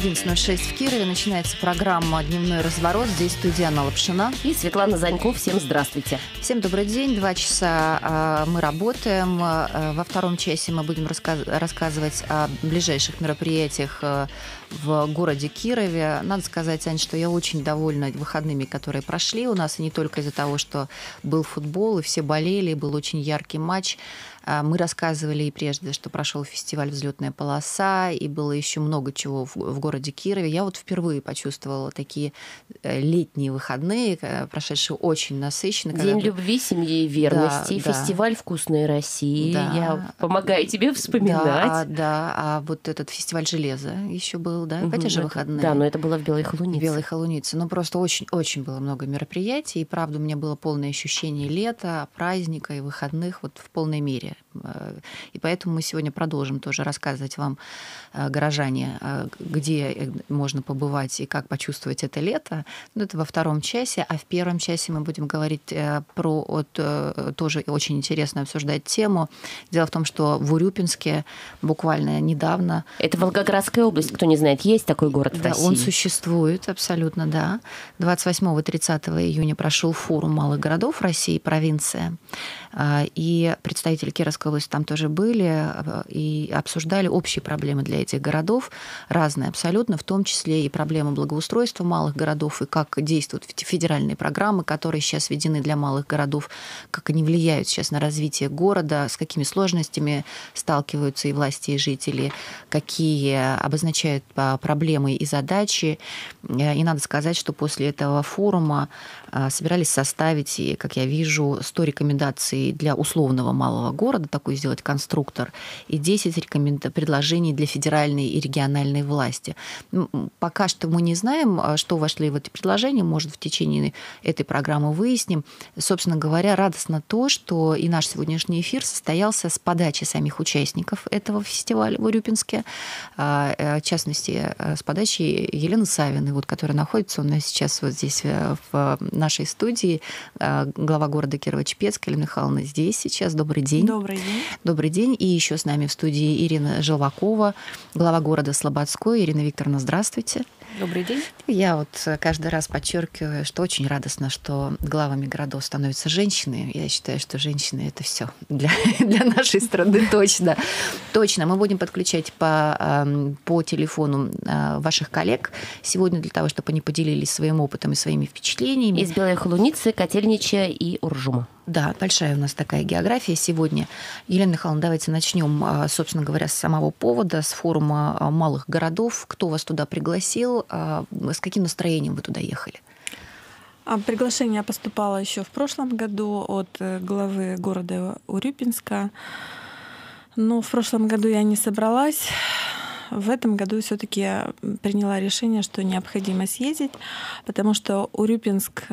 11.06 в Кирове. Начинается программа «Дневной разворот». Здесь студия Анна Лапшина. И Светлана Заньков. Всем здравствуйте. Всем добрый день. Два часа э, мы работаем. Э, во втором часе мы будем рассказ- рассказывать о ближайших мероприятиях э, в городе Кирове. Надо сказать, Ань, что я очень довольна выходными, которые прошли у нас, и не только из-за того, что был футбол, и все болели, и был очень яркий матч. А, мы рассказывали и прежде, что прошел фестиваль «Взлетная полоса», и было еще много чего в, в городе Кирове. Я вот впервые почувствовала такие э, летние выходные, э, прошедшие очень насыщенно. День когда... любви, семьи и верности, да, фестиваль да. «Вкусной России». Да. Я помогаю тебе вспоминать. Да, да, а вот этот фестиваль железа еще был, да, угу, в эти же выходные. Да, но это было в Белой Холунице. В Белой Холунице. Ну, просто очень-очень было много мероприятий, и, правда, у меня было полное ощущение лета, праздника и выходных вот в полной мере. time. Э, и поэтому мы сегодня продолжим тоже рассказывать вам, э, горожане, э, где можно побывать и как почувствовать это лето. Ну, это во втором часе, а в первом часе мы будем говорить про вот, тоже очень интересно обсуждать тему. Дело в том, что в Урюпинске буквально недавно... Это Волгоградская область, кто не знает, есть такой город в да, России? он существует, абсолютно, да. 28-30 июня прошел форум малых городов России, провинция. И представители Кировской области там тоже были э, и обсуждали общие проблемы для этих городов, разные абсолютно, в том числе и проблемы благоустройства малых городов, и как действуют федеральные программы, которые сейчас введены для малых городов, как они влияют сейчас на развитие города, с какими сложностями сталкиваются и власти, и жители, какие обозначают а, проблемы и задачи. Э, и надо сказать, что после этого форума а, собирались составить, как я вижу, 100 рекомендаций для условного малого города, такой сделать конструктор, и 10 рекоменд... предложений для федеральной и региональной власти. Пока что мы не знаем, а, что вошли в это предложение, может, в течение этой программы выясним. Собственно говоря, радостно то, что и наш сегодняшний эфир состоялся с подачи самих участников этого фестиваля в Урюпинске, а, э, в частности, э, с подачи Елены Савиной, вот, которая находится у нас сейчас вот здесь э, в нашей студии э, глава города Кирово-Чепецк Елена Михайловна здесь сейчас. Добрый день. Добрый. Добрый день. И еще с нами в студии Ирина Желвакова, глава города Слободской. Ирина Викторовна, здравствуйте. Добрый день. Я вот каждый раз подчеркиваю, что очень радостно, что главами городов становятся женщины. Я считаю, что женщины это все для, для нашей страны точно. Точно. Мы будем подключать по, по телефону а, ваших коллег сегодня для того, чтобы они поделились своим опытом и своими впечатлениями. Из Белой Холуницы, Котельнича и Уржума. Да, большая у нас такая география сегодня. Елена Михайловна, давайте начнем, а, собственно говоря, с самого повода, с форума а, малых городов. Кто вас туда пригласил? А, с каким настроением вы туда ехали? Приглашение поступало еще в прошлом году от э, главы города Урюпинска. Но в прошлом году я не собралась. В этом году все-таки приняла решение, что необходимо съездить, потому что Урюпинск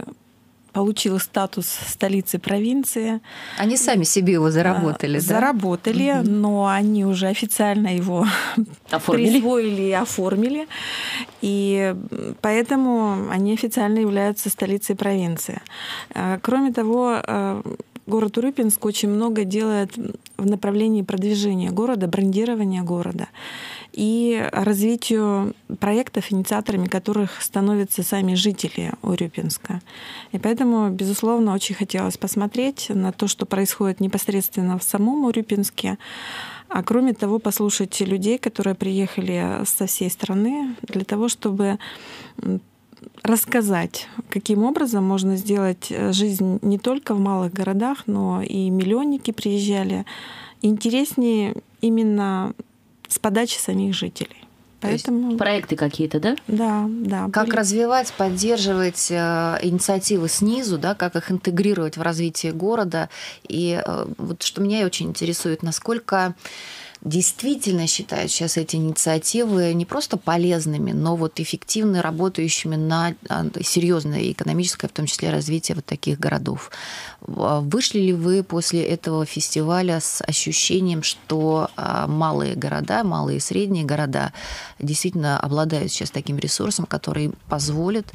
получил статус столицы провинции. Они сами себе его заработали, а, да? Заработали, угу. но они уже официально его оформили. присвоили и оформили. И поэтому они официально являются столицей провинции. А, кроме того, а, город Урюпинск очень много делает в направлении продвижения города, брендирования города и развитию проектов, инициаторами которых становятся сами жители Урюпинска. И поэтому, безусловно, очень хотелось посмотреть на то, что происходит непосредственно в самом Урюпинске, а кроме того, послушать людей, которые приехали со всей страны, для того, чтобы рассказать, каким образом можно сделать жизнь не только в малых городах, но и миллионники приезжали. Интереснее именно с подачи самих жителей. Поэтому... проекты какие-то, да? Да, да. Как были... развивать, поддерживать э, инициативы снизу, да, как их интегрировать в развитие города. И э, вот что меня очень интересует, насколько действительно считают сейчас эти инициативы не просто полезными, но вот эффективно работающими на а, серьезное экономическое, в том числе развитие вот таких городов. А, вышли ли вы после этого фестиваля с ощущением, что а, малые города, малые и средние города действительно обладают сейчас таким ресурсом, который позволит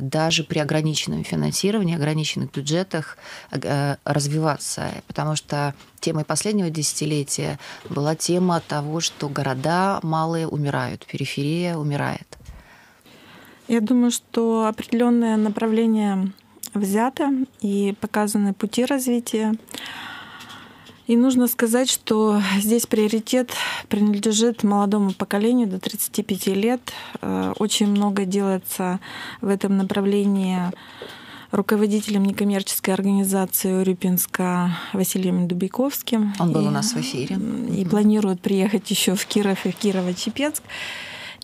даже при ограниченном финансировании, ограниченных бюджетах э, развиваться. Потому что темой последнего десятилетия была тема того, что города малые умирают, периферия умирает. Я думаю, что определенное направление взято и показаны пути развития. И нужно сказать, что здесь приоритет принадлежит молодому поколению до 35 лет. Э, очень много делается в этом направлении руководителем некоммерческой организации Урюпинска Василием Дубиковским. Он был и, у нас в эфире. И планирует приехать еще в Киров и в Кирово-Чепецк.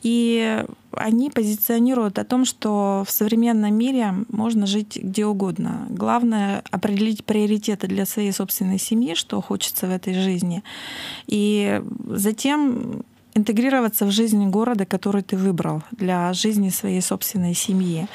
И они позиционируют о том, что в современном мире можно жить где угодно. Главное — определить приоритеты для своей собственной семьи, что хочется в этой жизни. И затем интегрироваться в жизнь города, который ты выбрал для жизни своей собственной семьи.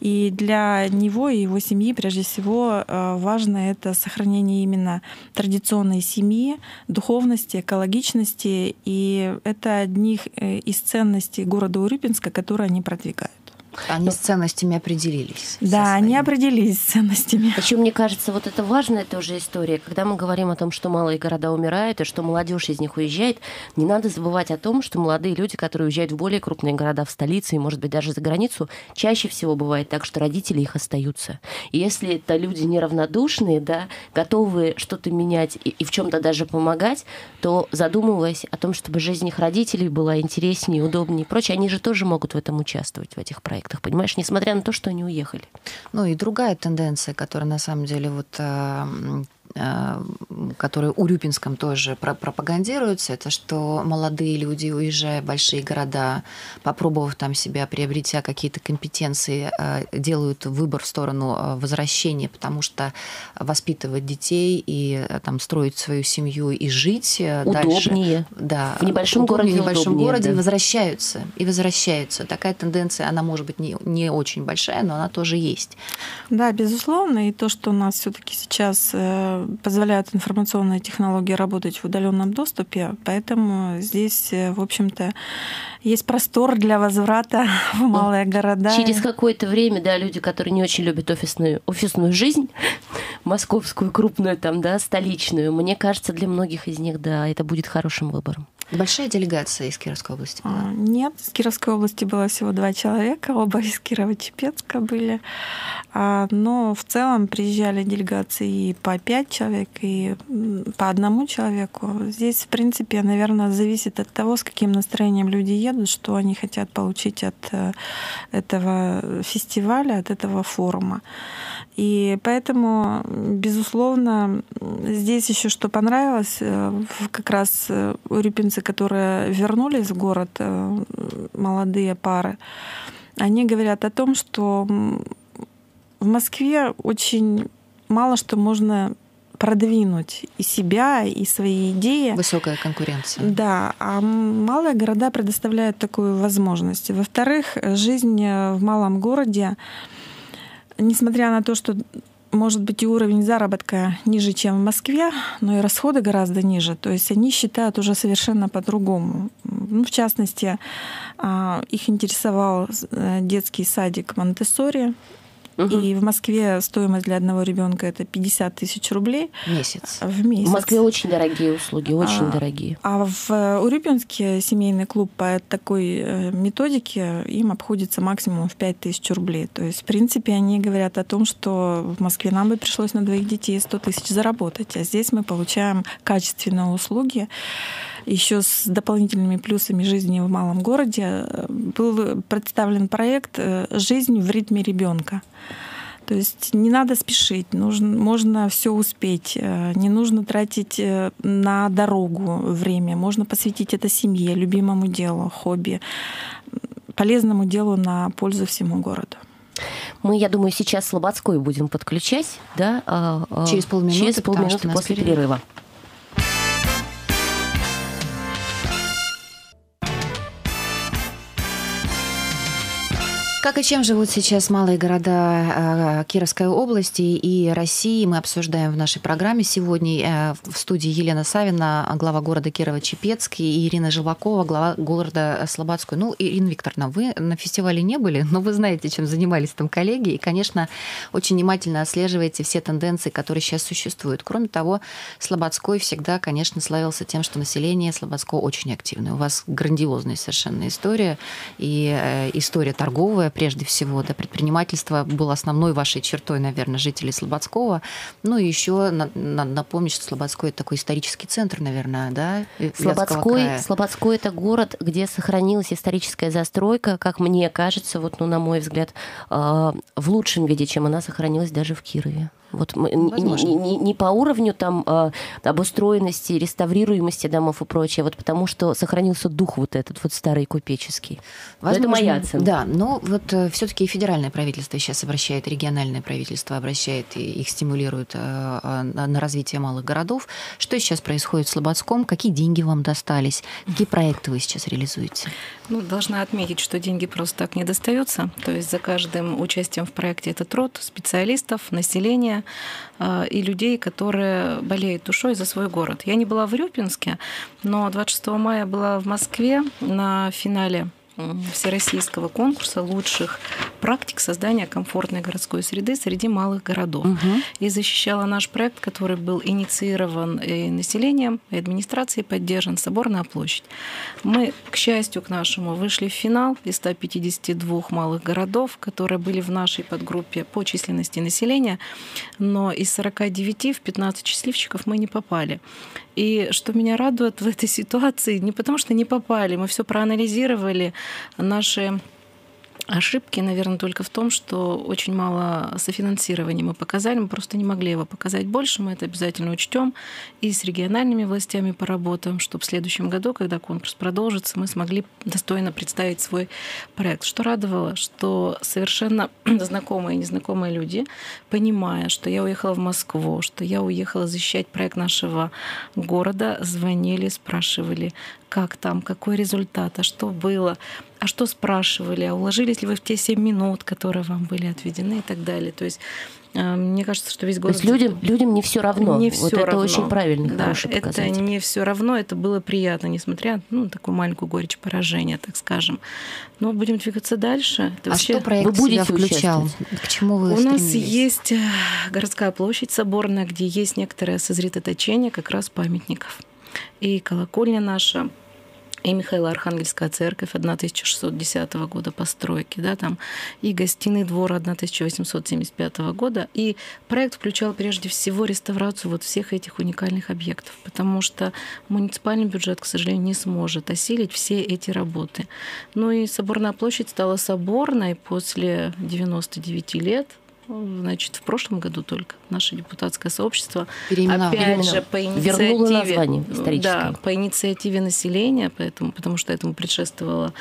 И для него и его семьи прежде всего э, важно это сохранение именно традиционной семьи, духовности, экологичности. И это одних э, из ценностей города Урюпинска, которые они продвигают. Они с ценностями определились. Да, они определились с ценностями. Причем, мне кажется, вот это важная тоже история. Когда мы говорим о том, что малые города умирают, и что молодежь из них уезжает, не надо забывать о том, что молодые люди, которые уезжают в более крупные города, в столицы и, может быть, даже за границу, чаще всего бывает так, что родители их остаются. И если это люди неравнодушные, да, готовы что-то менять и, и в чем-то даже помогать, то задумываясь о том, чтобы жизнь их родителей была интереснее, удобнее и прочее, они же тоже могут в этом участвовать, в этих проектах проектах, понимаешь, несмотря на то, что они уехали. Ну и другая тенденция, которая на самом деле вот а, которые у Рюпинском тоже пропагандируются, это что молодые люди, уезжая в большие города, попробовав там себя, приобретя какие-то компетенции, э, делают выбор в сторону э, возвращения, потому что воспитывать детей и там строить свою семью и жить удобнее. Дальше, да, в небольшом удобнее, городе в небольшом удобнее, городе да. возвращаются и возвращаются. Такая тенденция, она может быть не, не очень большая, но она тоже есть. Да, безусловно, и то, что у нас все-таки сейчас позволяют информационные технологии работать в удаленном доступе, поэтому здесь, э, в общем-то, есть простор для возврата в малые города. Через какое-то время, да, люди, которые не очень любят офисную, офисную жизнь, московскую, крупную, там, да, столичную, мне кажется, для многих из них, да, это будет хорошим выбором. Большая делегация из Кировской области была? А, нет, из Кировской области было всего два человека, оба из Кирова-Чепецка были. А, но в целом приезжали делегации и по пять человек, и по одному человеку. Здесь, в принципе, наверное, зависит от того, с каким настроением люди едут, что они хотят получить от э, этого фестиваля, от этого форума. И поэтому, безусловно, здесь еще что понравилось, э, как раз э, урюпинцы, которые вернулись в город, э, молодые пары, они говорят о том, что в Москве очень мало что можно продвинуть и себя, и свои идеи. Высокая конкуренция. Да, а малые города предоставляют такую возможность. Во-вторых, жизнь в малом городе несмотря на то, что может быть и уровень заработка ниже, чем в Москве, но и расходы гораздо ниже. То есть они считают уже совершенно по-другому. Ну, в частности, а, их интересовал э, детский садик Монтессори, Угу. И в Москве стоимость для одного ребенка это 50 тысяч рублей. В месяц. В месяц. В Москве очень дорогие услуги, очень а, дорогие. А в Урюпинске семейный клуб по такой э, методике им обходится максимум в 5 тысяч рублей. То есть, в принципе, они говорят о том, что в Москве нам бы пришлось на двоих детей 100 тысяч заработать, а здесь мы получаем качественные услуги еще с дополнительными плюсами жизни в малом городе был представлен проект э, «Жизнь в ритме ребенка». То есть не надо спешить, нужно, можно все успеть, э, не нужно тратить э, на дорогу время, можно посвятить это семье, любимому делу, хобби, полезному делу на пользу всему городу. Мы, я думаю, сейчас Слободской будем подключать, да? А, а, через полминуты, через полминуты после перерыва. Как и чем живут сейчас малые города э, Кировской области и России, мы обсуждаем в нашей программе сегодня. Э, в студии Елена Савина, глава города Кирово-Чепецк, и Ирина Желвакова, глава города Слободской. Ну, Ирина Викторовна, вы на фестивале не были, но вы знаете, чем занимались там коллеги, и, конечно, очень внимательно отслеживаете все тенденции, которые сейчас существуют. Кроме того, Слободской всегда, конечно, славился тем, что население Слободского очень активное. У вас грандиозная совершенно история, и э, история торговая, прежде всего, да, предпринимательство было основной вашей чертой, наверное, жителей Слободского. Ну и еще надо напомнить, что Слободской это такой исторический центр, наверное, да? Слободской, Слободской это город, где сохранилась историческая застройка, как мне кажется, вот, ну, на мой взгляд, а, в лучшем виде, чем она сохранилась даже в Кирове. Вот мы, не, не, не по уровню там э, обустроенности, реставрируемости домов и прочее, вот потому что сохранился дух вот этот вот старый купеческий. Возможно, это моя оценка. Да, но вот э, все-таки и федеральное правительство сейчас обращает, региональное правительство обращает и их стимулирует э, на развитие малых городов. Что сейчас происходит в Слободском? Какие деньги вам достались? Какие проекты вы сейчас реализуете? Ну, должна отметить, что деньги просто так не достаются. То есть за каждым участием в проекте это труд специалистов, населения и людей, которые болеют душой за свой город. Я не была в Рюпинске, но 26 мая была в Москве на финале всероссийского конкурса лучших практик создания комфортной городской среды среди малых городов. Угу. И защищала наш проект, который был инициирован и населением, и администрацией поддержан, Соборная площадь. Мы, к счастью, к нашему, вышли в финал из 152 малых городов, которые были в нашей подгруппе по численности населения, но из 49 в 15 счастливчиков мы не попали. И что меня радует в этой ситуации, не потому что не попали, мы все проанализировали, наши Ошибки, наверное, только в том, что очень мало софинансирования мы показали, мы просто не могли его показать больше, мы это обязательно учтем и с региональными властями поработаем, чтобы в следующем году, когда конкурс продолжится, мы смогли достойно представить свой проект. Что радовало, что совершенно знакомые и незнакомые люди, понимая, что я уехала в Москву, что я уехала защищать проект нашего города, звонили, спрашивали, как там, какой результат, а что было, а что спрашивали, а уложились ли вы в те 7 минут, которые вам были отведены и так далее. То есть э, мне кажется, что весь город... То есть людям, людям не все равно. Не все вот равно. это очень правильный, да, хороший показатель. Это не все равно, это было приятно, несмотря на ну, такую маленькую горечь поражения, так скажем. Но будем двигаться дальше. Это а вообще... что проект вы будете включал? К чему вы У нас есть э, городская площадь соборная, где есть некоторое сосредоточение как раз памятников. И колокольня наша и Михаила Архангельская церковь 1610 года постройки, да, там, и гостиный двор 1875 года. И проект включал прежде всего реставрацию вот всех этих уникальных объектов, потому что муниципальный бюджет, к сожалению, не сможет осилить все эти работы. Ну и Соборная площадь стала соборной после 99 лет, значит, в прошлом году только наше депутатское сообщество Переименовало. опять же по инициативе, да, по инициативе населения, поэтому, потому что этому предшествовало,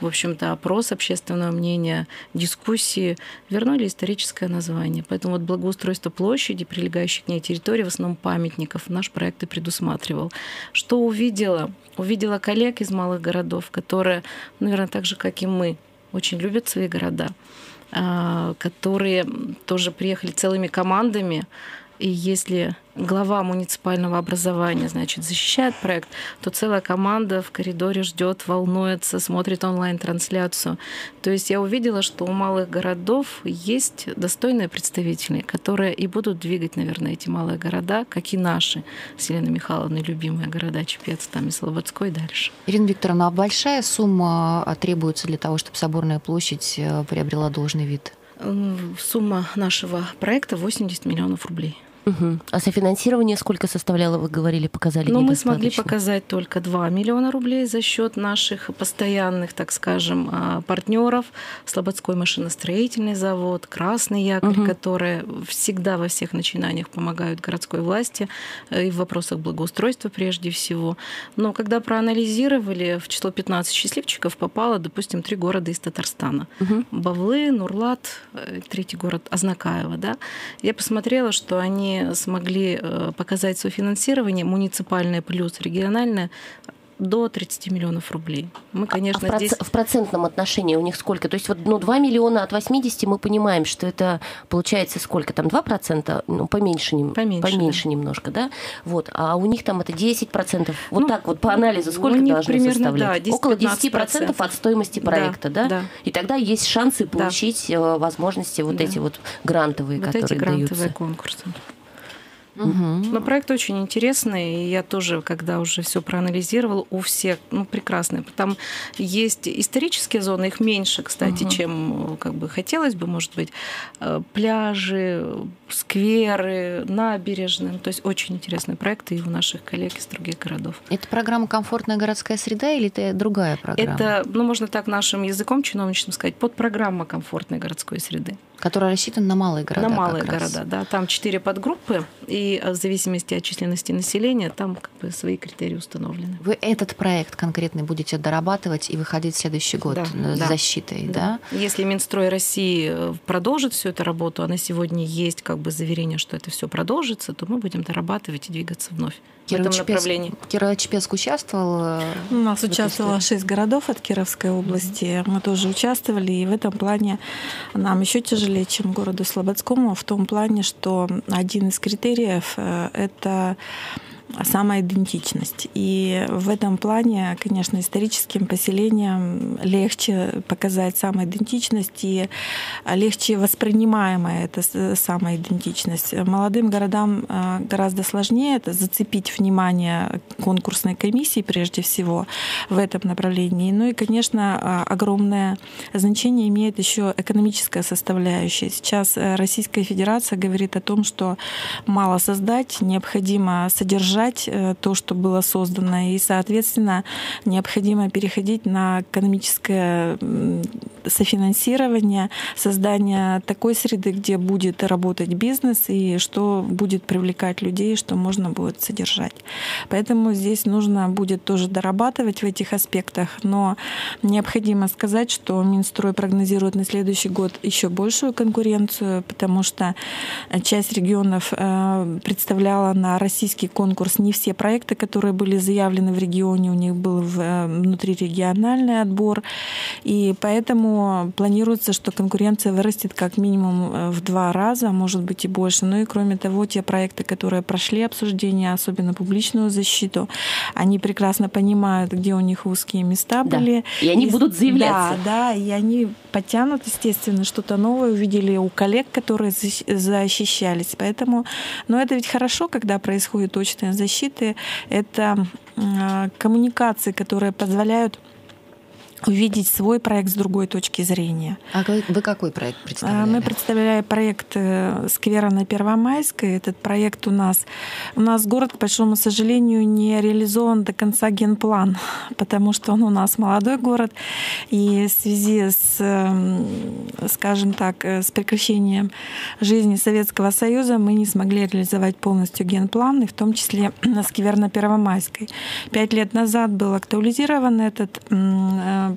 в общем-то, опрос общественного мнения, дискуссии, вернули историческое название. Поэтому вот благоустройство площади, прилегающей к ней территории, в основном памятников, наш проект и предусматривал. Что увидела? Увидела коллег из малых городов, которые, наверное, так же, как и мы, очень любят свои города которые тоже приехали целыми командами. И если глава муниципального образования, значит, защищает проект, то целая команда в коридоре ждет, волнуется, смотрит онлайн-трансляцию. То есть я увидела, что у малых городов есть достойные представители, которые и будут двигать, наверное, эти малые города, как и наши, с Еленой Михайловной, любимые города Чепец, там и Слободской дальше. Ирина Викторовна, а большая сумма а, требуется для того, чтобы Соборная площадь э, приобрела должный вид? Сумма нашего проекта 80 миллионов рублей. Угу. А софинансирование сколько составляло, вы говорили, показали? Ну, мы смогли показать только 2 миллиона рублей за счет наших постоянных, так скажем, а, партнеров. Слободской машиностроительный завод, Красный якорь, угу. которые всегда во всех начинаниях помогают городской власти э, и в вопросах благоустройства прежде всего. Но когда проанализировали, в число 15 счастливчиков попало, допустим, три города из Татарстана. Угу. Бавлы, Нурлат, э, третий город Азнакаево. Да? Я посмотрела, что они смогли э, показать свое финансирование, муниципальное плюс региональное, до 30 миллионов рублей. Мы, конечно, а в, здесь... в процентном отношении у них сколько? То есть вот ну, 2 миллиона от 80 мы понимаем, что это получается сколько? Там 2%? Ну, поменьше, поменьше, поменьше да. немножко, да? Вот. А у них там это 10%. Вот ну, так вот по анализу сколько должны примерно, составлять? Да, 10, Около 10% от стоимости проекта, да? да? да? И тогда есть шансы получить да. Э, возможности вот да. эти вот грантовые, вот которые эти грантовые даются. конкурсы. Угу. Но проект очень интересный, и я тоже, когда уже все проанализировала, у всех, ну, прекрасный. Там есть исторические зоны, их меньше, кстати, угу. чем как бы хотелось бы, может быть, э, пляжи, скверы, набережные. То есть очень интересные проекты и у наших коллег из других городов. Это программа «Комфортная городская среда» или это другая программа? Это, ну, можно так нашим языком чиновничным сказать, подпрограмма комфортной городской среды. Которая рассчитана на малые города. На малые города, да. Там четыре подгруппы, и в зависимости от численности населения там как бы свои критерии установлены. Вы этот проект конкретный будете дорабатывать и выходить в следующий год да, с да, защитой, да. да? Если Минстрой России э, продолжит всю эту работу, а на сегодня есть как бы заверение, что это все продолжится, то мы будем дорабатывать и двигаться вновь. Кирово в этом направлении. Кирово-Чепецк участвовал? Э, У нас участвовало шесть городов от Кировской области. Мы тоже участвовали, и в этом плане нам еще тяжелее, чем городу Слободскому, в том плане, что один из критериев э, — это самоидентичность. И в этом плане, конечно, историческим поселениям легче показать самоидентичность и легче воспринимаемая эта самоидентичность. Молодым городам э, гораздо сложнее это зацепить внимание конкурсной комиссии прежде всего в этом направлении. Ну и, конечно, э, огромное значение имеет еще экономическая составляющая. Сейчас э, Российская Федерация говорит о том, что мало создать, необходимо содержать продолжать э, то, что было создано, и, соответственно, необходимо переходить на экономическое софинансирование, создание такой среды, где будет работать бизнес и что будет привлекать людей, что можно будет содержать. Поэтому здесь нужно будет тоже дорабатывать в этих аспектах, но необходимо сказать, что Минстрой прогнозирует на следующий год еще большую конкуренцию, потому что часть регионов э, представляла на российский конкурс конкурс. Не все проекты, которые были заявлены в регионе, у них был э, внутрирегиональный отбор. И поэтому планируется, что конкуренция вырастет как минимум э, в два раза, может быть и больше. Ну и кроме того, те проекты, которые прошли обсуждение, особенно публичную защиту, они прекрасно понимают, где у них узкие места да. были. И они и, будут заявляться. Да, да, и они потянут, естественно, что-то новое увидели у коллег, которые защищались. Поэтому, но это ведь хорошо, когда происходит точная защита защиты — это коммуникации, которые позволяют увидеть свой проект с другой точки зрения. А вы какой проект представляли? Мы представляем проект э, сквера на Первомайской. Этот проект у нас... У нас город, к большому сожалению, не реализован до конца генплан, потому что он у нас молодой город. И в связи с, эм, скажем так, э, с прекращением жизни Советского Союза мы не смогли реализовать полностью генплан, и в том числе на сквер на Первомайской. Пять лет назад был актуализирован этот э,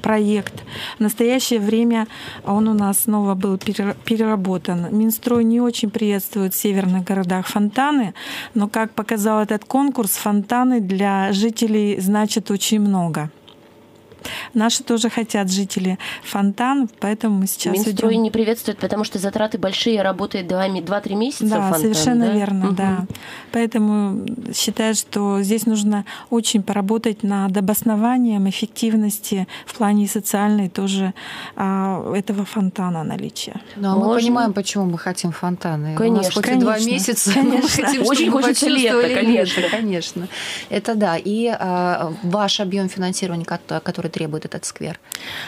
проект. В настоящее время он у нас снова был переработан. Минстрой не очень приветствует в северных городах фонтаны, но, как показал этот конкурс, фонтаны для жителей значат очень много. Наши тоже хотят жители фонтан, поэтому мы сейчас Минстрой идем. не приветствует, потому что затраты большие, работает 2-3 месяца Да, фонтан, совершенно да? верно, угу. да. Поэтому считаю, что здесь нужно очень поработать над обоснованием эффективности в плане социальной тоже а, этого фонтана наличия. Ну, а мы понимаем, почему мы хотим фонтаны. Конечно, У нас хоть конечно, два месяца, конечно. мы хотим, Очень хочется лето, конечно. конечно. Это да. И а, ваш объем финансирования, который требует этот сквер?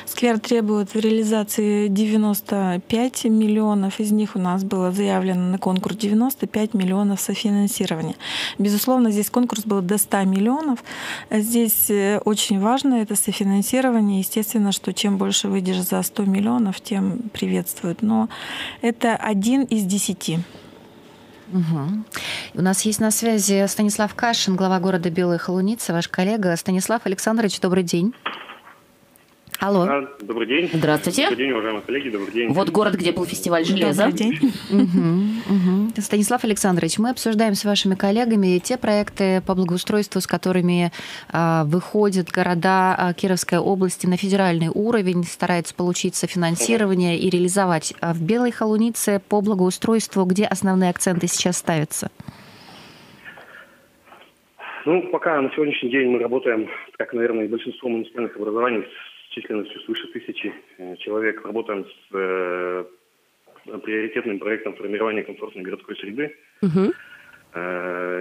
Сквер требует в реализации 95 миллионов. Из них у нас было заявлено на конкурс 95 миллионов софинансирования. Безусловно, здесь конкурс был до 100 миллионов. Здесь э, очень важно это софинансирование. Естественно, что чем больше выйдешь за 100 миллионов, тем приветствуют. Но это один из десяти. Угу. У нас есть на связи Станислав Кашин, глава города Белая Холуница, ваш коллега. Станислав Александрович, добрый день. Алло. А, добрый день. Здравствуйте. Добрый день, уважаемые коллеги, добрый день. Вот город, где был фестиваль железа. Добрый день. Станислав Александрович, мы обсуждаем с вашими коллегами те проекты по благоустройству, с которыми а, выходят города а, Кировской области на федеральный уровень, стараются получить софинансирование и реализовать. А в Белой Холунице по благоустройству где основные акценты сейчас ставятся? Ну, пока на сегодняшний день мы работаем, как, наверное, и большинство муниципальных образований с численностью свыше тысячи э, человек, работаем с э, приоритетным проектом формирования комфортной городской среды. Угу.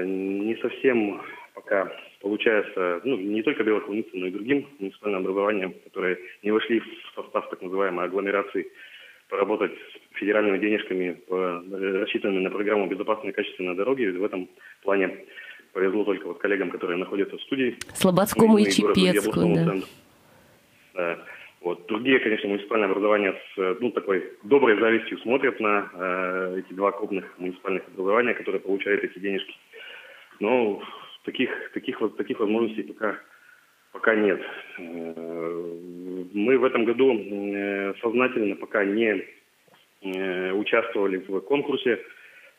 Не совсем пока получается, ну, не только Белокуницы, но и другим муниципальным образованиям, которые не вошли в состав так называемой агломерации, поработать с федеральными денежками, по, рассчитанными на программу «Безопасные и качественные дороги». В этом плане повезло только вот коллегам, которые находятся в студии. Слободскому и Чепецкую, да. да. Вот. Другие, конечно, муниципальные образования с ну, такой доброй завистью смотрят на э, эти два крупных муниципальных образования, которые получают эти денежки. Но таких, таких, вот, таких возможностей пока, пока нет. Э, мы в этом году э, сознательно пока не э, участвовали в конкурсе,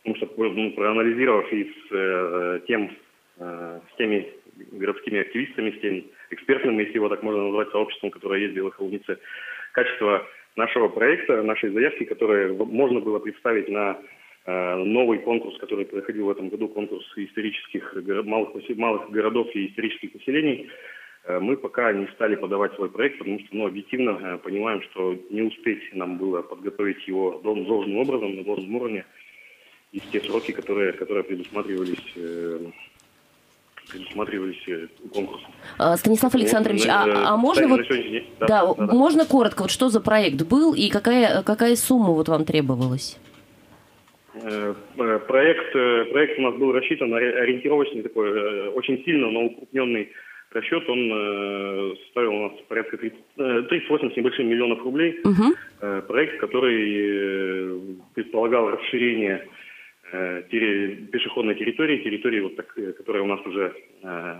потому что, ну, проанализировав и с э, тем Э, с теми городскими активистами, с тем экспертным, если его так можно назвать, сообществом, которое есть в Холунице, качество нашего проекта, нашей заявки, которые можно было представить на э, новый конкурс, который проходил в этом году, конкурс исторических малых, малых городов и исторических поселений, э, мы пока не стали подавать свой проект, потому что ну, объективно понимаем, что не успеть нам было подготовить его должным образом, на должном уровне, и в те сроки, которые, которые предусматривались предусматривались э, конкурсом. А, Станислав Александрович, а, э, а можно вот, да, да, да, можно коротко, вот что за проект был и какая, какая сумма вот вам требовалась? Э, проект, проект у нас был рассчитан на ориентировочный такой, очень сильно, но укрупненный расчет. Он составил у нас порядка 30, 38 с небольшим миллионов рублей. Угу. Проект, который предполагал расширение Э, пешеходной территории, территории, вот так, э, которая у нас уже э,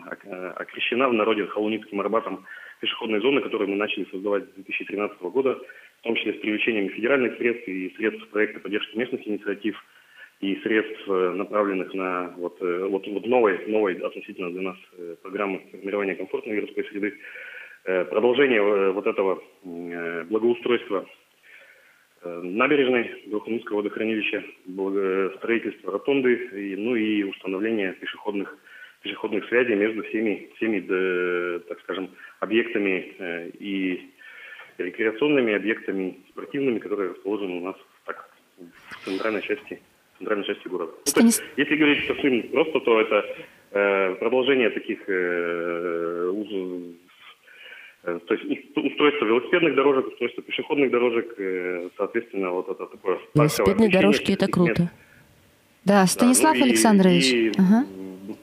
окрещена в народе Холуницким Арбатом, пешеходной зоны, которую мы начали создавать с 2013 года, в том числе с привлечением федеральных средств и средств проекта поддержки местных инициатив и средств, направленных на вот, вот, вот новой, новой относительно для нас программы формирования комфортной городской среды. Продолжение вот этого благоустройства Э, набережной Белохунского водохранилища, строительство ротонды, и, ну и установление пешеходных, пешеходных связей между всеми, всеми да, так скажем, объектами э, и рекреационными объектами, спортивными, которые расположены у нас так, в центральной части, в центральной части города. Ну, Станис... есть, если говорить совсем просто, то это э, продолжение таких э, Э, то есть устройство велосипедных дорожек, устройство пешеходных дорожек, э, соответственно, вот это такое... Велосипедные дорожки – это круто. Да, Станислав да, ну Александрович. И, и ага.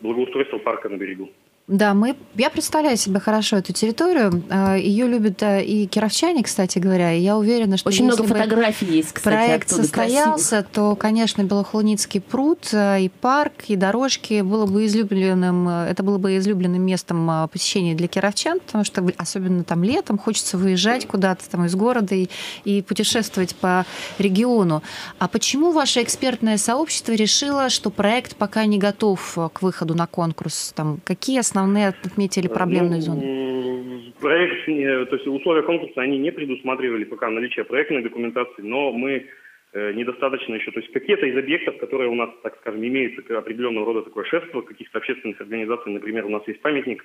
благоустройство парка на берегу. Да, мы, я представляю себе хорошо эту территорию. А, Ее любят э, и кировчане, кстати говоря. И я уверена, что очень много фотографий есть, кстати, проект состоялся, красивых. то, конечно, Белохлуницкий пруд э, и парк и дорожки было бы излюбленным. Э, это было бы излюбленным местом посещения для кировчан, потому что особенно там летом хочется выезжать куда-то там из города и, и путешествовать по региону. А почему ваше экспертное сообщество решило, что проект пока не готов к выходу на конкурс? Там какие основные основные отметили проблемные ну, зоны? Проект, то есть условия конкурса, они не предусматривали пока наличие проектной документации, но мы э, недостаточно еще, то есть какие-то из объектов, которые у нас, так скажем, имеют определенного рода такое шефство, каких-то общественных организаций, например, у нас есть памятник,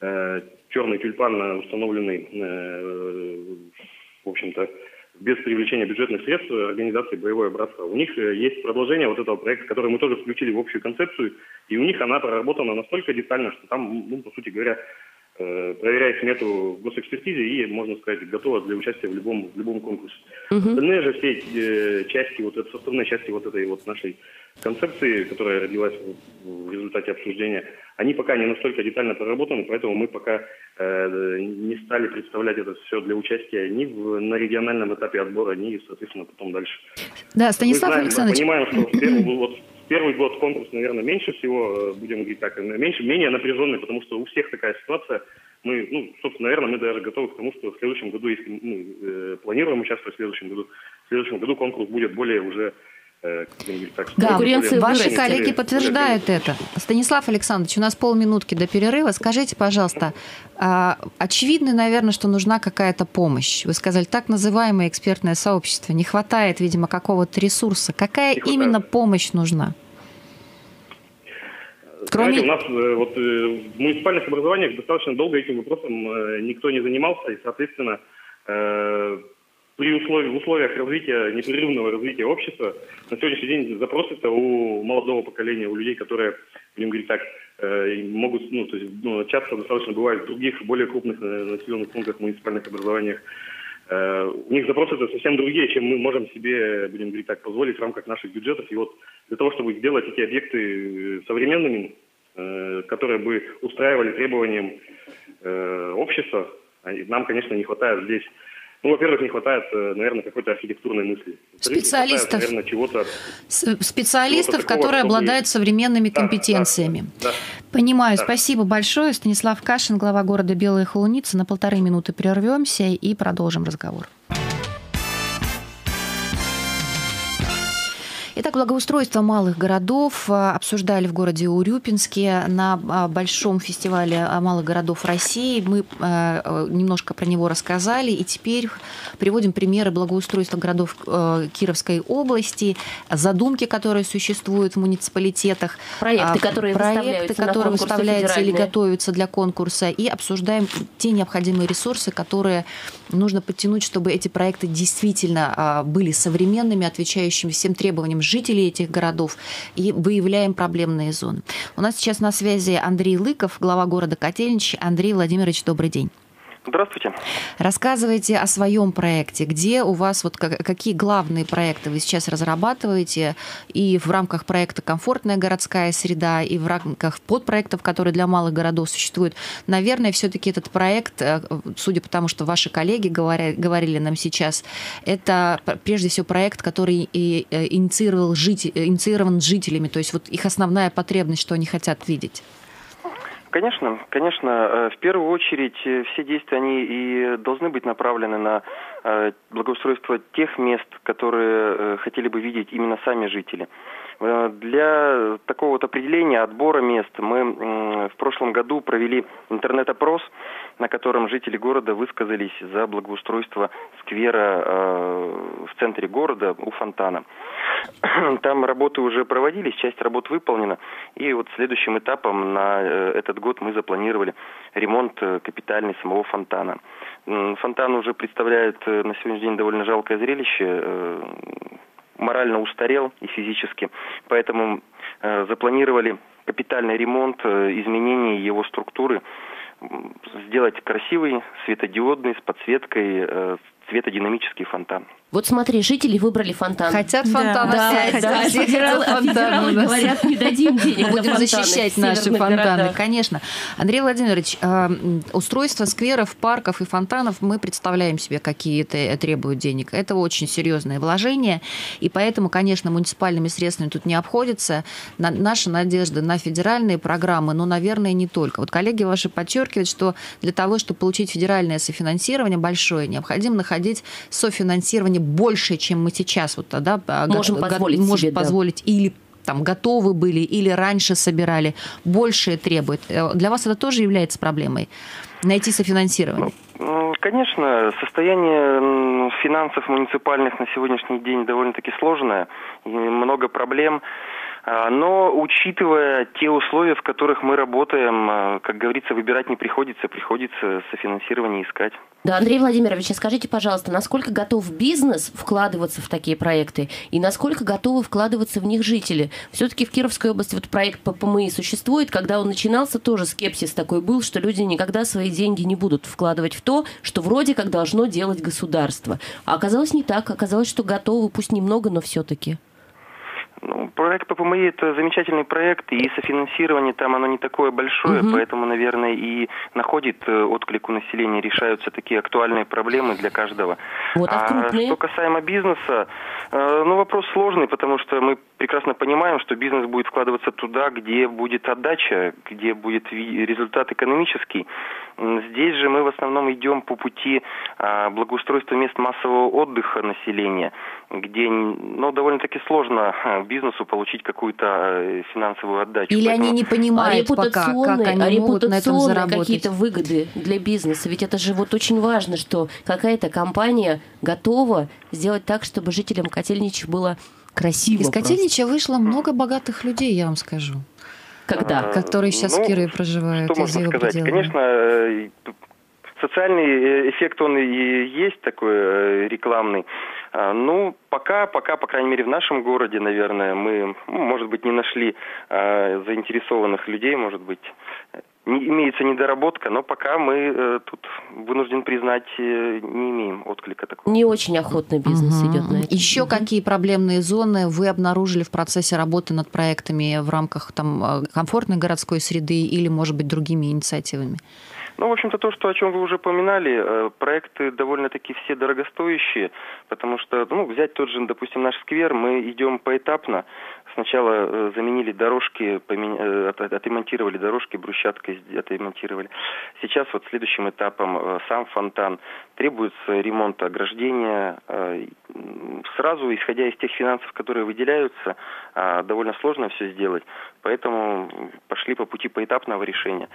э, черный тюльпан, установленный, э, в общем-то, без привлечения бюджетных средств организации «Боевое братство». У них э, есть продолжение вот этого проекта, который мы тоже включили в общую концепцию, и у них она проработана настолько детально, что там, ну, по сути говоря, э, проверяет смету в госэкспертизе и, можно сказать, готова для участия в любом, в любом конкурсе. Uh-huh. Остальные же все э, части, вот это, составные части вот этой вот нашей концепции, которая родилась в результате обсуждения, они пока не настолько детально проработаны, поэтому мы пока э, не стали представлять это все для участия ни в, на региональном этапе отбора, ни, соответственно, потом дальше. Да, Станислав мы знаем, Александрович. Мы понимаем, что первый, вот, первый год конкурс, наверное, меньше всего, э, будем говорить так, меньше, менее напряженный, потому что у всех такая ситуация. мы, ну, собственно, наверное, мы даже готовы к тому, что в следующем году, если ну, э, планируем участвовать в следующем году, в следующем году конкурс будет более уже Э, да, конкуренция ваши коллеги подтверждают это. Станислав Александрович, у нас полминутки до перерыва. Скажите, пожалуйста, а, очевидно, наверное, что нужна какая-то помощь. Вы сказали, так называемое экспертное сообщество. Не хватает, видимо, какого-то ресурса. Какая именно помощь нужна? Кроме... Знаете, у нас э, вот, э, в муниципальных образованиях достаточно долго этим вопросом никто не занимался, и, соответственно, при условии, условиях развития, непрерывного развития общества, на сегодняшний день запрос это у молодого поколения, у людей, которые, будем говорить так, э, могут, ну, то есть, ну, часто достаточно бывает в других, более крупных э, населенных пунктах, муниципальных образованиях, э, у них запросы это совсем другие, чем мы можем себе, будем говорить так, позволить в рамках наших бюджетов. И вот для того, чтобы сделать эти объекты современными, которые бы устраивали требованиям общества, нам, конечно, не хватает здесь ну, во-первых, не хватает, э, наверное, какой-то архитектурной мысли. Специалистов. Хватает, наверное, чего-то. Специалистов, чего такого, которые обладают современными да, компетенциями. Да, да, Понимаю. Да. Спасибо большое. Станислав Кашин, глава города Белая Холуница. На полторы минуты прервемся и продолжим разговор. Итак, благоустройство малых городов а, обсуждали в городе Урюпинске на а, большом фестивале а, малых городов России. Мы немножко про него рассказали, и теперь приводим примеры благоустройства городов Кировской области, задумки, которые существуют в муниципалитетах, проекты, которые проекты, которые выставляются или готовятся для конкурса, и обсуждаем те необходимые ресурсы, которые нужно подтянуть, чтобы эти проекты действительно были современными, отвечающими всем требованиям жителей этих городов и выявляем проблемные зоны. У нас сейчас на связи Андрей Лыков, глава города Котельнич. Андрей Владимирович, добрый день. Здравствуйте. Рассказывайте о своем проекте. Где у вас, вот какие главные проекты вы сейчас разрабатываете и в рамках проекта «Комфортная городская среда», и в рамках подпроектов, которые для малых городов существуют. Наверное, все-таки этот проект, э, судя по тому, что ваши коллеги говоря, говорили нам сейчас, это прежде всего проект, который и э, инициировал житель, инициирован жителями, то есть вот их основная потребность, что они хотят видеть. Конечно, конечно. Э, в первую очередь э, все действия они и должны быть направлены на э, благоустройство тех мест, которые хотели бы видеть именно сами жители. Э, для такого вот определения отбора мест мы в прошлом году провели интернет-опрос, на котором жители города высказались за благоустройство сквера э, в центре города у фонтана. Там работы уже проводились, часть работ выполнена, и вот следующим этапом на э, этот год мы запланировали ремонт капитальный самого фонтана. Фонтан уже представляет на сегодняшний день довольно жалкое зрелище морально устарел и физически, поэтому э, запланировали капитальный ремонт, э, изменение его структуры, сделать красивый, светодиодный, с подсветкой, э, цветодинамический фонтан. Вот смотри, жители выбрали фонтан. Хотят фонтан. Да, да, да, да. Федералы, федералы говорят, не дадим денег Будем защищать наши фонтаны, городах. конечно. Андрей Владимирович, э, устройство скверов, парков и фонтанов мы представляем себе, какие это требуют денег. Это очень серьезное вложение, и поэтому, конечно, муниципальными средствами тут не обходится. наша надежда на федеральные программы, но, наверное, не только. Вот коллеги ваши подчеркивают, что для того, чтобы получить федеральное софинансирование большое, необходимо находить софинансирование плане больше, чем мы сейчас вот тогда можем го- позволить, можем себе, позволить да. или там готовы были или раньше собирали, больше требует. Э, для вас это тоже является проблемой? Найти софинансирование? Ну, конечно, состояние финансов муниципальных на сегодняшний день довольно-таки сложное, и много проблем. А, но учитывая те условия, в которых мы работаем, а, как говорится, выбирать не приходится, приходится софинансирование искать. Да, Андрей Владимирович, скажите, пожалуйста, насколько готов бизнес вкладываться в такие проекты и насколько готовы вкладываться в них жители? Все-таки в Кировской области вот проект по ПМИ существует. Когда он начинался, тоже скепсис такой был, что люди никогда свои деньги не будут вкладывать в то, что вроде как должно делать государство. А оказалось не так. Оказалось, что готовы, пусть немного, но все-таки. Ну, проект ППМИ это замечательный проект, и софинансирование там оно не такое большое, угу. поэтому, наверное, и находит э, отклик у населения, решаются такие актуальные проблемы для каждого. Вот, а, а что касаемо бизнеса, э, ну вопрос сложный, потому что мы прекрасно понимаем, что бизнес будет вкладываться туда, где будет отдача, где будет результат экономический. Здесь же мы в основном идем по пути а, благоустройства мест массового отдыха населения, где ну, довольно-таки сложно а, бизнесу получить какую-то а, финансовую отдачу. Или Поэтому... они не понимают а пока, как они могут на этом заработать. какие-то выгоды для бизнеса. Ведь это же вот очень важно, что какая-то компания готова сделать так, чтобы жителям Котельничьих было красиво. Из Котельнича вышло много богатых людей, я вам скажу. Когда? А, Которые сейчас ну, в Кирове проживают. Что можно сказать? Пределами. Конечно, э, социальный э, эффект он и есть такой э, рекламный. А, ну, пока, пока, по крайней мере, в нашем городе, наверное, мы, ну, может быть, не нашли а, заинтересованных людей, может быть, не, имеется недоработка, но пока мы э, тут вынужден признать э, не имеем отклика такого. Не очень охотный бизнес угу. идет на это. Еще угу. какие проблемные зоны вы обнаружили в процессе работы над проектами в рамках там э, комфортной городской среды или, может быть, другими инициативами? Ну, в общем-то, то, что, о чем вы уже упоминали, э, проекты довольно-таки все дорогостоящие, потому что, ну, взять тот же, допустим, наш сквер, мы идем поэтапно. Сначала э, заменили дорожки, э, отремонтировали дорожки, брусчаткой отремонтировали. Сейчас вот следующим этапом сам фонтан. Требуется ремонт ограждения. Сразу, исходя из тех финансов, которые выделяются, довольно сложно все сделать. Поэтому пошли по пути поэтапного решения.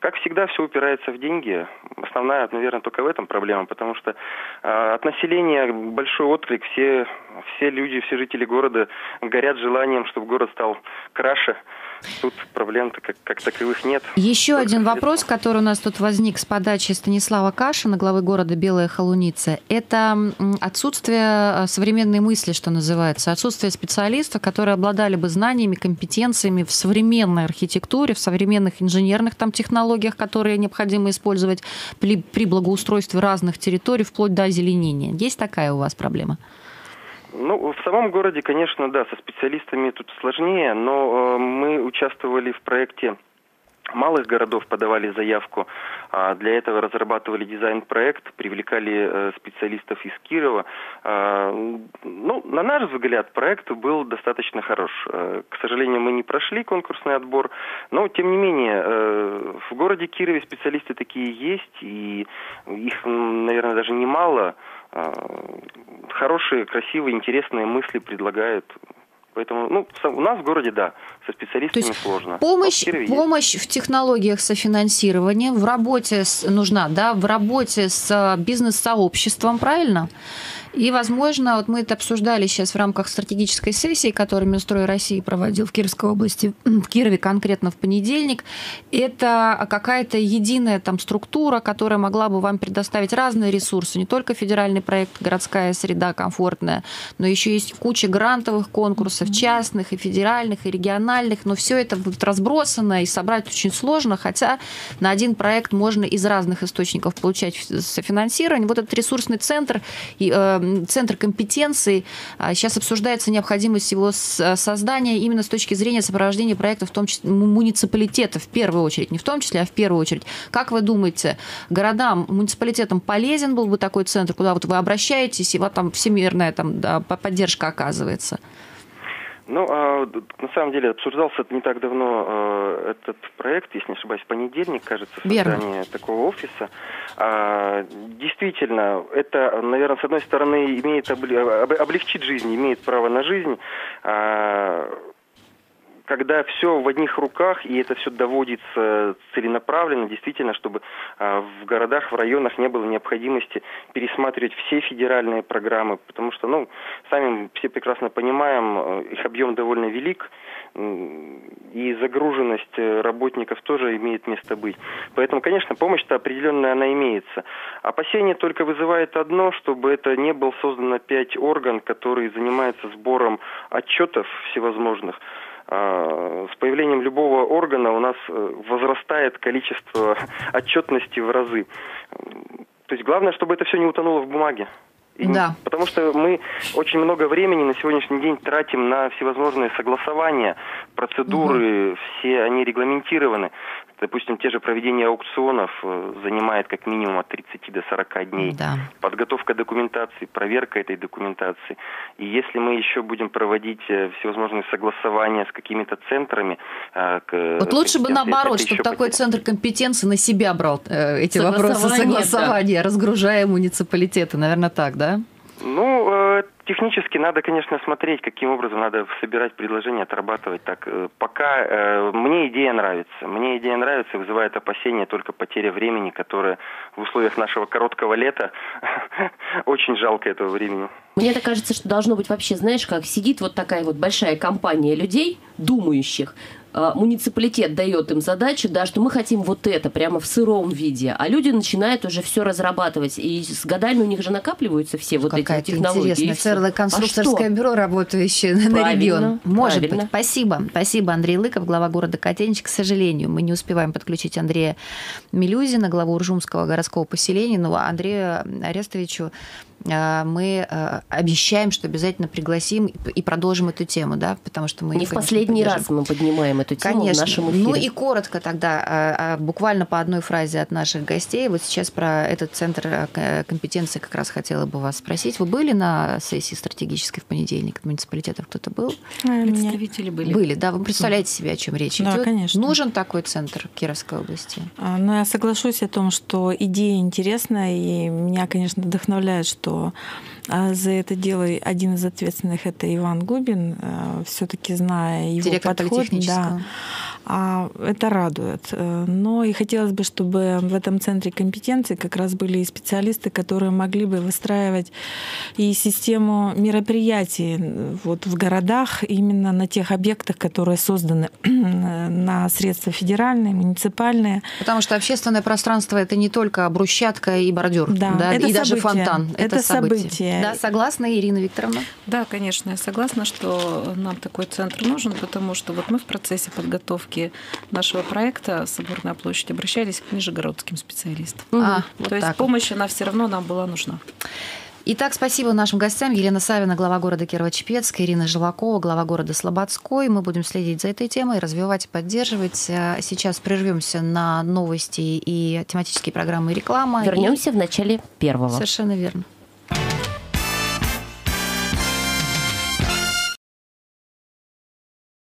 Как всегда, все упирается в деньги. Основная, наверное, только в этом проблема, потому что э, от населения большой отклик. Все, все люди, все жители города горят желанием, чтобы город стал краше, Тут проблем-то как, как таковых нет. Еще Только один вопрос, который у нас тут возник с подачи Станислава Кашина, главы города Белая Холуница. Это отсутствие э, современной мысли, что называется, отсутствие специалистов, которые обладали бы знаниями, компетенциями в современной архитектуре, в современных инженерных там технологиях, которые необходимо использовать при, при благоустройстве разных территорий, вплоть до озеленения. Есть такая у вас проблема? Ну, в самом городе, конечно, да, со специалистами тут сложнее, но э, мы участвовали в проекте малых городов подавали заявку. А для этого разрабатывали дизайн-проект, привлекали э, специалистов из Кирова. А, ну, на наш взгляд, проект был достаточно хорош. Э, к сожалению, мы не прошли конкурсный отбор, но, тем не менее, в городе Кирове специалисты такие есть, и их, наверное, даже немало. А, хорошие, красивые, интересные мысли предлагают. Поэтому, ну, у нас в городе, да, со специалистами То есть сложно. Помощь, в помощь в технологиях софинансирования, в работе с, нужна, да, в работе с а, бизнес-сообществом, правильно? И, возможно, вот мы это обсуждали сейчас в рамках стратегической сессии, которую Минстрой России проводил в Кировской области, в Кирове конкретно в понедельник. Это какая-то единая там структура, которая могла бы вам предоставить разные ресурсы, не только федеральный проект «Городская среда комфортная», но еще есть куча грантовых конкурсов, частных и федеральных, и региональных, но все это будет разбросано и собрать очень сложно, хотя на один проект можно из разных источников получать софинансирование. Вот этот ресурсный центр э, центр компетенций. Сейчас обсуждается необходимость его создания именно с точки зрения сопровождения проекта, в том числе муниципалитета в первую очередь, не в том числе, а в первую очередь. Как вы думаете, городам, муниципалитетам полезен был бы такой центр, куда вот вы обращаетесь, и вот там всемирная там, да, поддержка оказывается? Ну, а, на самом деле обсуждался не так давно а, этот проект, если не ошибаюсь, в понедельник, кажется, создание Верно. такого офиса. А, действительно, это, наверное, с одной стороны, имеет облегчить жизнь, имеет право на жизнь. А, когда все в одних руках, и это все доводится целенаправленно, действительно, чтобы а, в городах, в районах не было необходимости пересматривать все федеральные программы, потому что, ну, сами все прекрасно понимаем, э, их объем довольно велик, и загруженность э, работников тоже имеет место быть. Поэтому, конечно, помощь-то определенная она имеется. Опасение только вызывает одно, чтобы это не был создан опять орган, который занимается сбором отчетов всевозможных, с появлением любого органа у нас э, возрастает количество отчетности в разы. То есть главное, чтобы это все не утонуло в бумаге. Да. Потому что мы очень много времени на сегодняшний день тратим на всевозможные согласования, процедуры, угу. все они регламентированы. Допустим, те же проведение аукционов э, занимает как минимум от 30 до 40 дней. Да. Подготовка документации, проверка этой документации. И если мы еще будем проводить э, всевозможные согласования с какими-то центрами... Э, вот лучше бы наоборот, чтобы такой центр компетенции на себя брал эти вопросы согласования, да. разгружая муниципалитеты. Наверное, так, да? Ну, Технически надо, конечно, смотреть, каким образом надо собирать предложения, отрабатывать так. Э, пока э, мне идея нравится. Мне идея нравится, вызывает опасения только потеря времени, которая в условиях нашего короткого лета очень жалко этого времени. Мне так кажется, что должно быть вообще, знаешь, как сидит вот такая вот большая компания людей, думающих, муниципалитет дает им задачу, да, что мы хотим вот это прямо в сыром виде, а люди начинают уже все разрабатывать, и с годами у них же накапливаются все вот эти технологии. интересная целое конструкторское а бюро, работающее Правильно. на регион. Может Правильно. быть. Спасибо. Спасибо, Андрей Лыков, глава города Котельнич. К сожалению, мы не успеваем подключить Андрея Милюзина, главу Уржумского городского поселения, но Андрею Арестовичу а, мы а, обещаем, что обязательно пригласим и продолжим эту тему, да, потому что мы... Не в последний раз мы поднимаем эту тему конечно. в нашем эфире. Ну и коротко тогда, а, буквально по одной фразе от наших гостей. Вот сейчас про этот центр компетенции как раз хотела бы вас спросить. Вы были на сессии стратегической в понедельник от муниципалитетов? Кто-то был? Представители были. Были, да. Вы представляете себе, о чем речь да, идет? конечно. Нужен такой центр Кировской области? Ну, я соглашусь о том, что идея интересная, и меня, конечно, вдохновляет, что что а, за это дело один из ответственных это Иван Губин, э, все-таки зная его Директор подход, да, а, это радует. Э, но и хотелось бы, чтобы в этом центре компетенции как раз были и специалисты, которые могли бы выстраивать и систему мероприятий вот в городах именно на тех объектах, которые созданы на средства федеральные, муниципальные. Потому что общественное пространство это не только брусчатка и бордюр, да, да это и событие. даже фонтан. Это, это событие. событие. Да, согласна, Ирина Викторовна? Да, конечно, я согласна, что нам такой центр нужен, потому что вот мы в процессе подготовки нашего проекта «Соборная площадь» обращались к нижегородским специалистам. А, вот То есть так. помощь, она все равно нам была нужна. Итак, спасибо нашим гостям. Елена Савина, глава города Кирово-Чепецка, Ирина Желакова, глава города Слободской. Мы будем следить за этой темой, развивать и поддерживать. А сейчас прервемся на новости и тематические программы и реклама. Вернемся и... в начале первого. Совершенно верно.